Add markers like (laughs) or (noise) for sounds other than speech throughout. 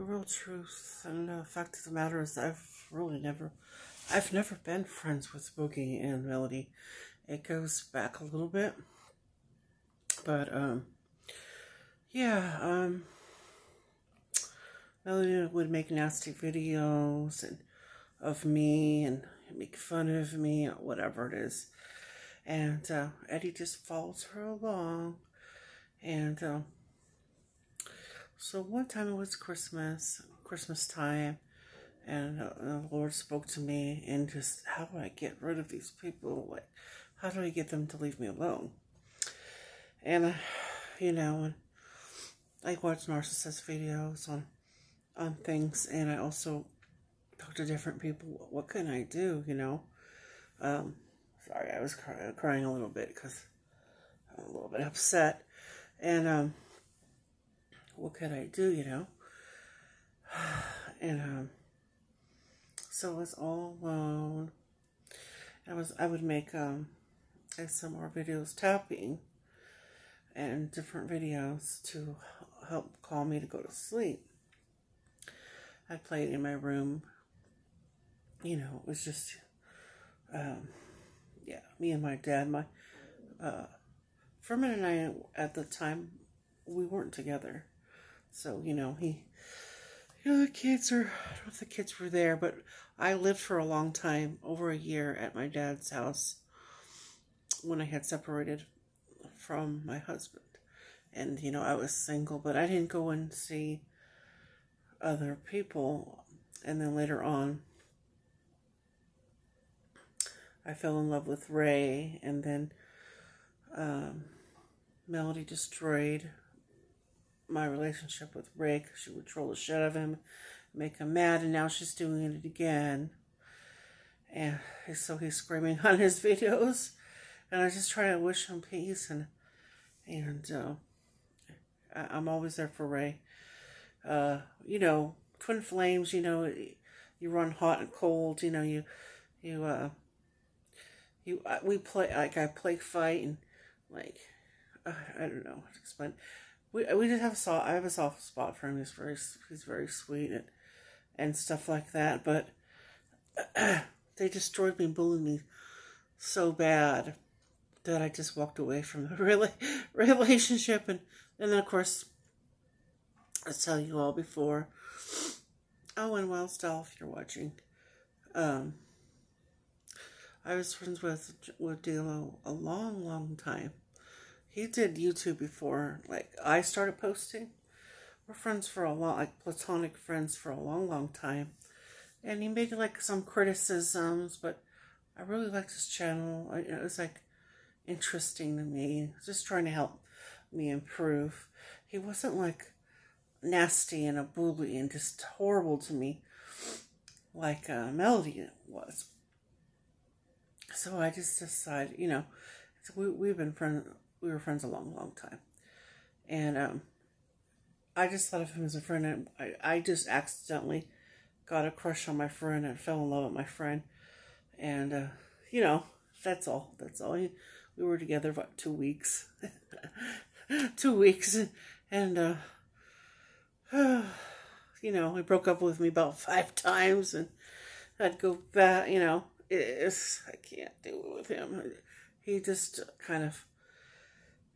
the real truth and the fact of the matter is I've really never I've never been friends with Boogie and Melody. It goes back a little bit. But um yeah, um Melody would make nasty videos and of me and make fun of me whatever it is. And uh, Eddie just follows her along. And uh, so one time it was Christmas, Christmas time, and uh, the Lord spoke to me and just how do I get rid of these people? Like, how do I get them to leave me alone? And uh, (sighs) you know, I watch narcissist videos on on things, and I also talk to different people. What can I do? You know, um, sorry, I was cry- crying a little bit because I'm a little bit upset, and um what could I do, you know? (sighs) And um, so I was all alone. I was I would make um some more videos tapping and different videos to help calm me to go to sleep. I played in my room. You know, it was just um yeah, me and my dad, my uh Furman and I at the time we weren't together. So, you know, he, you know, the kids are, I don't know if the kids were there, but I lived for a long time, over a year at my dad's house when I had separated from my husband. And, you know, I was single, but I didn't go and see other people. And then later on, I fell in love with Ray, and then um, Melody destroyed my relationship with Rick. She would troll the shit out of him, make him mad, and now she's doing it again. And so he's screaming (laughs) on his videos, and I just try to wish him peace, and and uh, I'm always there for Ray. Uh, you know, twin flames. You know, you run hot and cold. You know, you you uh you uh, we play like I play fight and like uh, I don't know how to explain we we just have a soft. I have a soft spot for him. He's very he's very sweet and and stuff like that. But (clears throat) they destroyed me, bullied me so bad that I just walked away from the (laughs) really relationship. And and then of course, I tell you all before. Oh, and Style, if you're watching, um, I was friends with with Dilo a long, long time he did YouTube before, like I started posting. We're friends for a long, like platonic friends for a long, long time. And he made like some criticisms, but I really liked his channel. It was like interesting to me, just trying to help me improve. He wasn't like nasty and a bully and just horrible to me like uh, Melody was. So I just decided, you know, we, we've been friends we were friends a long, long time. And um, I just thought of him as a friend. And I, I just accidentally got a crush on my friend and fell in love with my friend. And, uh, you know, that's all. That's all. We were together about two weeks. (laughs) two weeks. And, uh, (sighs) you know, he broke up with me about five times. And I'd go back, you know, it's, I can't do it with him. He just kind of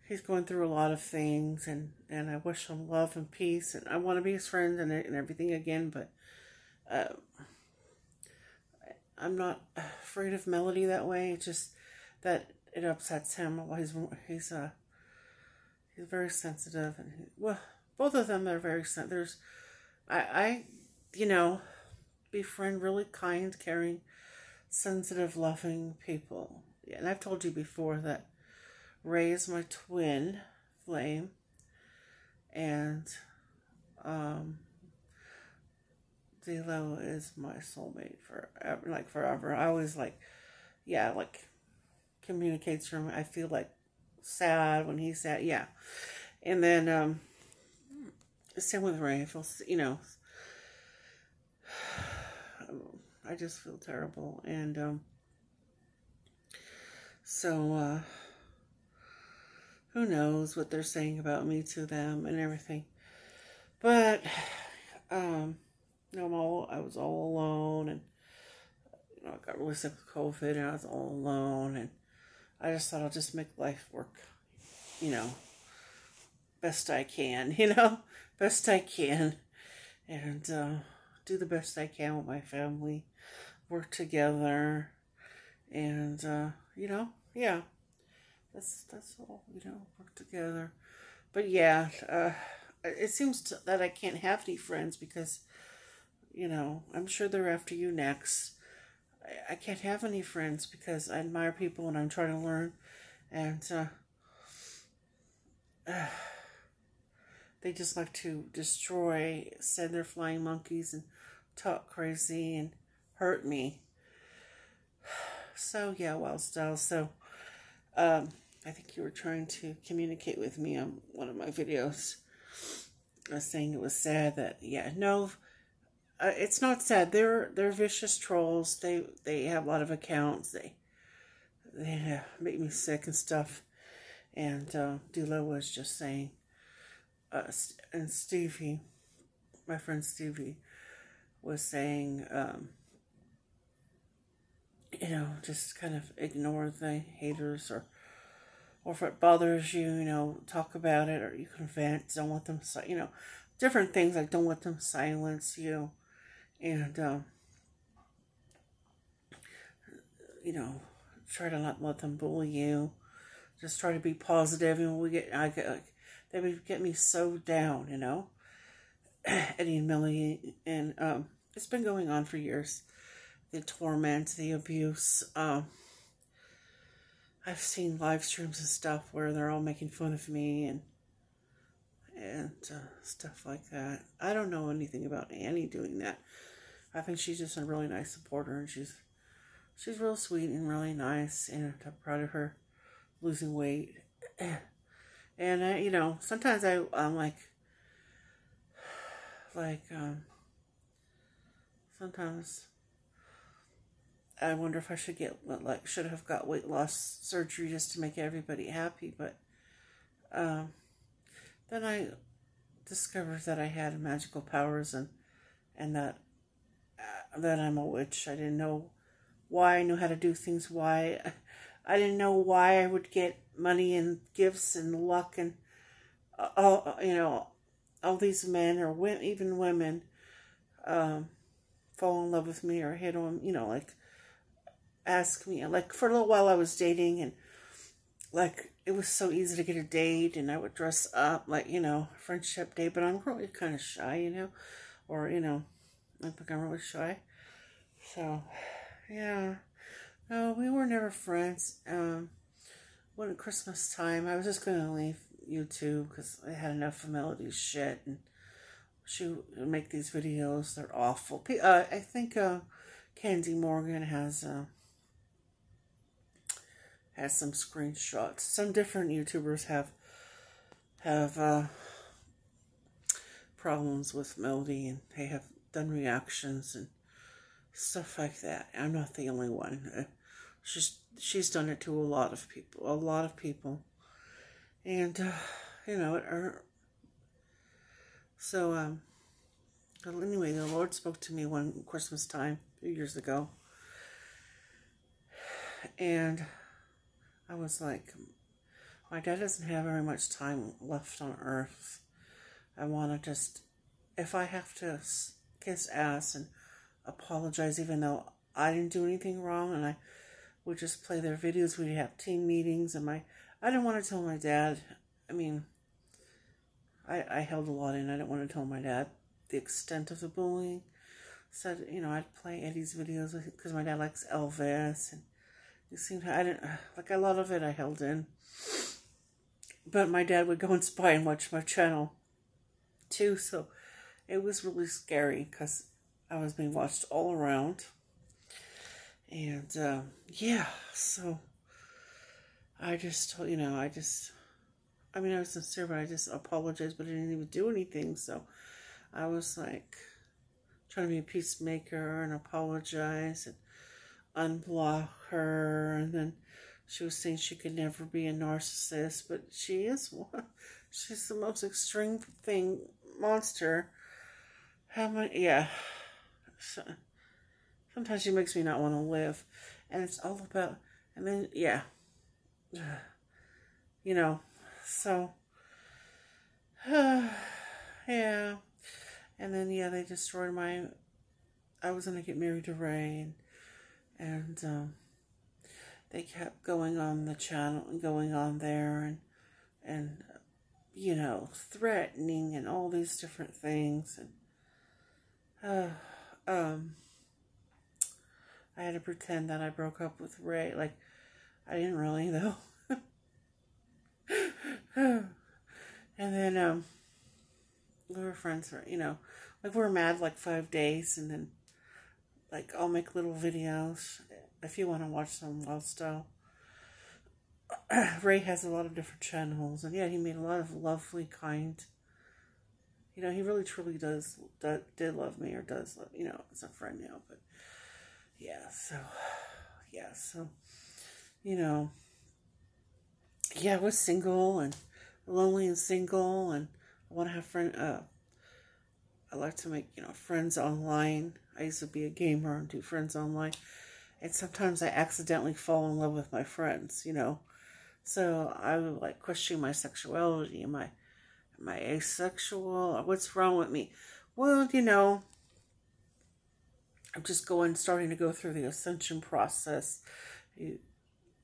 he's going through a lot of things and and I wish him love and peace and I want to be his friend and, and everything again but uh, I'm not afraid of Melody that way it's just that it upsets him. He's he's uh he's very sensitive and he, well both of them are very sensitive there's I I you know befriend really kind caring sensitive loving people. And I've told you before that Ray is my twin flame. And um Zelo is my soulmate forever like forever. I always like yeah, like communicates from I feel like sad when he's sad. Yeah. And then um same with Ray. I feel you know (sighs) I just feel terrible and um so uh who knows what they're saying about me to them and everything. But, um, I was all alone and you know, I got really sick with COVID and I was all alone and I just thought I'll just make life work, you know, best I can, (laughs) you know, best I can and uh, do the best I can with my family, work together and uh, you know, yeah. That's that's all, you know, work together. But yeah, uh, it seems to, that I can't have any friends because, you know, I'm sure they're after you next. I, I can't have any friends because I admire people and I'm trying to learn, and uh, uh, (sighs) they just like to destroy, send their flying monkeys and talk crazy and hurt me. (sighs) So yeah, well, style. So, um, I think you were trying to communicate with me on one of my videos. I was saying it was sad that yeah no, uh, it's not sad. They're they're vicious trolls. They they have a lot of accounts. They they uh, make me sick and stuff. And uh, Dula was just saying, uh, and Stevie, my friend Stevie, was saying, um, you know, just kind of ignore the haters or or if it bothers you, you know, talk about it, or you can vent. Don't let them, you know, different things like don't let them silence you, and um, you know, try to not let them bully you. Just try to be positive, and we get, I get, like, they would get me so down, you know. (clears throat) Eddie and Millie, and um, it's been going on for years. The torment, the abuse. Um, I've seen live streams and stuff where they're all making fun of me and and uh, stuff like that. I don't know anything about Annie doing that. I think she's just a really nice supporter, and she's she's real sweet and really nice, and I'm proud of her losing weight. (clears throat) And I, you know, sometimes I I'm like (sighs) like um sometimes I wonder if I should get like should have got weight loss surgery just to make everybody happy, but um, then I discovered that I had magical powers and and that uh, that I'm a witch. I didn't know why I knew how to do things. Why (laughs) I didn't know why I would get money and gifts and luck and uh, all you know all these men or even women um, fall in love with me or hit on you know like ask me like for a little while I was dating and like it was so easy to get a date and I would dress up like you know friendship date but I'm really kind of shy you know or you know I think I'm really shy. So yeah. No we were never friends. Um when at Christmas time I was just gonna leave YouTube because I had enough of Melody's shit and she would make these videos. They're awful. Uh, I think uh Candy Morgan has uh has some screenshots. Some different YouTubers have have uh, problems with Melody, and they have done reactions and stuff like that. I'm not the only one. Uh, she's she's done it to a lot of people, a lot of people, and uh, you know it. Er, so um. Anyway, the Lord spoke to me one Christmas time a few years ago, and I was like, my dad doesn't have very much time left on earth. I want to just, if I have to kiss ass and apologize, even though I didn't do anything wrong, and I would just play their videos. We'd have team meetings, and my, I didn't want to tell my dad. I mean, I I held a lot in. I didn't want to tell my dad the extent of the bullying. Said, you know, I'd play Eddie's videos because my dad likes Elvis and it seemed I didn't like a lot of it I held in. But my dad would go and spy and watch my channel too, so it was really scary because I was being watched all around. And uh, yeah, so I just, you know, I just, I mean, I was sincere, but I just apologized, but I didn't even do anything. So I was like trying to be a peacemaker and apologize and unblock her and then she was saying she could never be a narcissist but she is one (laughs) she's the most extreme thing monster how many yeah so, sometimes she makes me not want to live. And it's all about, and then, yeah. (sighs) You know, so, uh, (sighs) yeah. And then, yeah, they destroyed my, I was to get married to Ray. And, and um, they kept going on the channel and going on there and, and, you know, threatening and all these different things. And, uh, um, I had to pretend that I broke up with Ray. Like, I didn't really, though. (laughs) and then, um, we were friends for, you know, like we were mad like five days, and then, like, I'll make little videos if you want to watch some lifestyle. Ray has a lot of different channels, and yeah, he made a lot of lovely, kind. You know, he really truly does, did love me or does love, you know, as a friend now, but yeah, so, yeah, so, you know, yeah, I was single and lonely and single, and I want to have friend. Uh, I like to make you know friends online. I used to be a gamer and do friends online, and sometimes I accidentally fall in love with my friends. You know, so I would like question my sexuality. Am I, am I asexual? What's wrong with me? Well, you know, I'm just going, starting to go through the ascension process. You,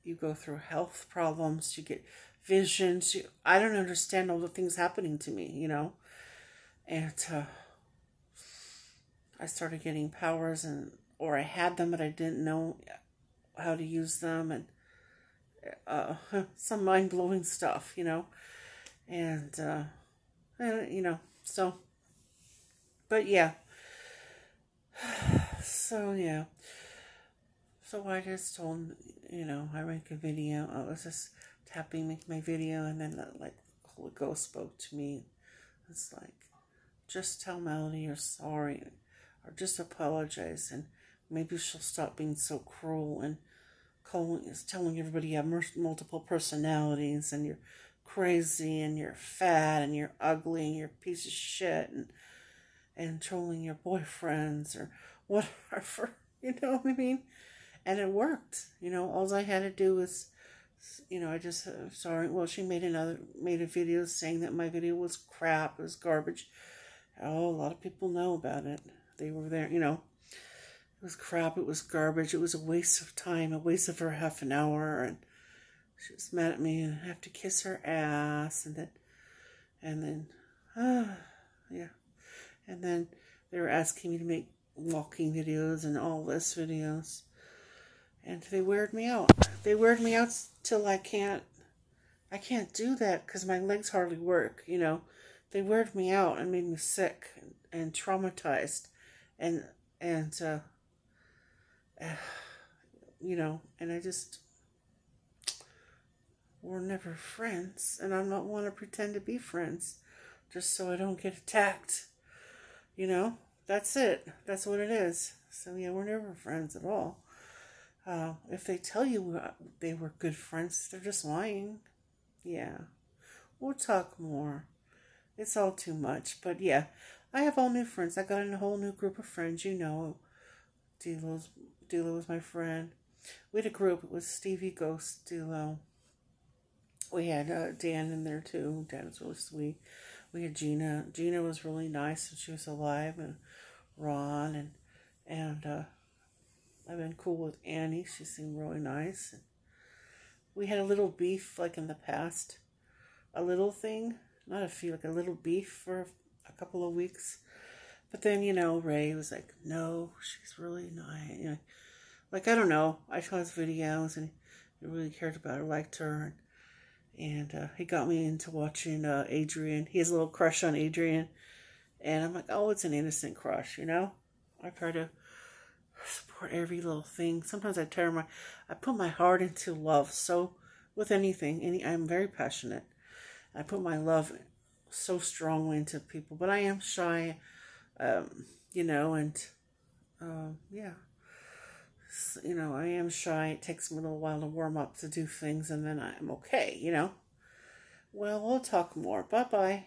you go through health problems. You get visions. You, I don't understand all the things happening to me, you know, and uh, I started getting powers, and or I had them, but I didn't know how to use them, and uh, (laughs) some mind blowing stuff, you know, and, uh, and you know, so, but yeah. (sighs) So yeah. So I just told you know I make a video. I was just tapping make my video, and then the, like Holy Ghost spoke to me. It's like just tell Melody you're sorry, or just apologize, and maybe she'll stop being so cruel and calling is telling everybody you have multiple personalities and you're crazy and you're fat and you're ugly and you're a piece of shit and and trolling your boyfriends or whatever. (laughs) You know what I mean? And it worked. You know, all I had to do was, you know, I just uh, sorry. Well, she made another made a video saying that my video was crap, it was garbage. Oh, a lot of people know about it. They were there. You know, it was crap. It was garbage. It was a waste of time, a waste of her half an hour, and she was mad at me. And I have to kiss her ass, and then, and then, ah, (sighs) yeah, and then they were asking me to make walking videos and all this videos. And they weared me out. They weared me out till I can't, I can't do that because my legs hardly work, you know. They weared me out and made me sick and, and traumatized. And, and, uh, uh, (sighs) you know, and I just, we're never friends. And I'm not want to pretend to be friends just so I don't get attacked, you know that's it. That's what it is. So yeah, we're never friends at all. Uh, if they tell you they were good friends, they're just lying. Yeah, we'll talk more. It's all too much, but yeah, I have all new friends. I got a whole new group of friends. You know, Delo's Delo was my friend. We had a group. It was Stevie Ghost Delo. We had uh, Dan in there too. Dan was really sweet. We had Gina. Gina was really nice and she was alive and Ron and and uh, I've been cool with Annie. She seemed really nice. And we had a little beef like in the past, a little thing, not a few, like a little beef for a couple of weeks. But then you know Ray was like, "No, she's really nice." You know, like I don't know. I saw his videos and he really cared about her, liked her, and, and uh, he got me into watching uh, Adrian. He has a little crush on Adrian and I'm like, oh, it's an innocent crush, you know? I try to support every little thing. Sometimes I tear my, I put my heart into love. So with anything, any, I'm very passionate. I put my love so strongly into people, but I am shy, um, you know, and uh, yeah, so, you know, I am shy. It takes me a little while to warm up to do things, and then I'm okay, you know. Well, we'll talk more. Bye bye.